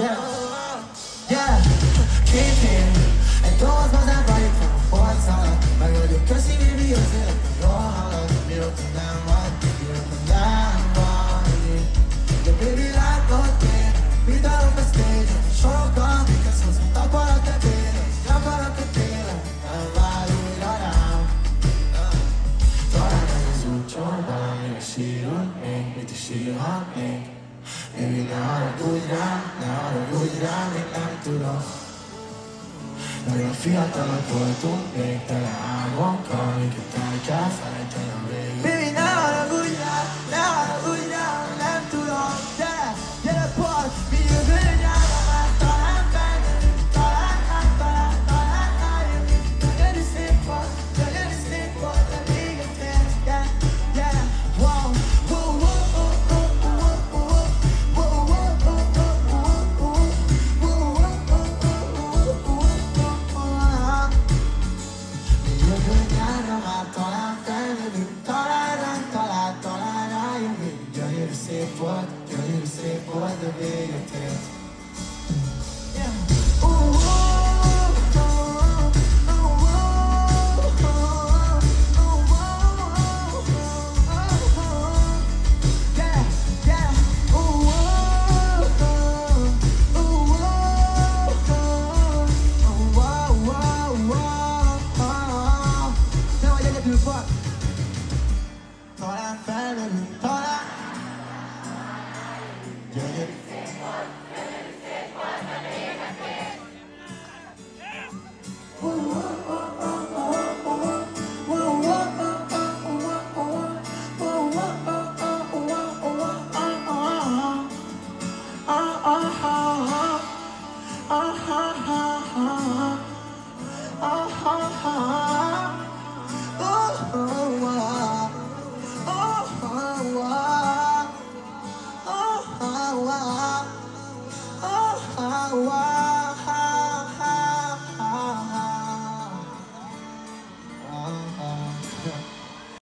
Yeah, yeah, két én, egy doboz mazán bajukom, hol szalad, megölgök, köszi, baby, az nem vagy, mi nem vagy, de baby, látod én, mit állok a stage-en, a télen, taparok a télen, nem vár újra rám. Talán ez az új csodám, még sírunk még, Every now I do it down, now I do it down, make time to love. Nagyon fiatalok voltunk, még tele álmom, amíg itt elkezd, felejteni a vég. lyset på att, jag lyset på att det blir tätt Thought I found a loophole taqwa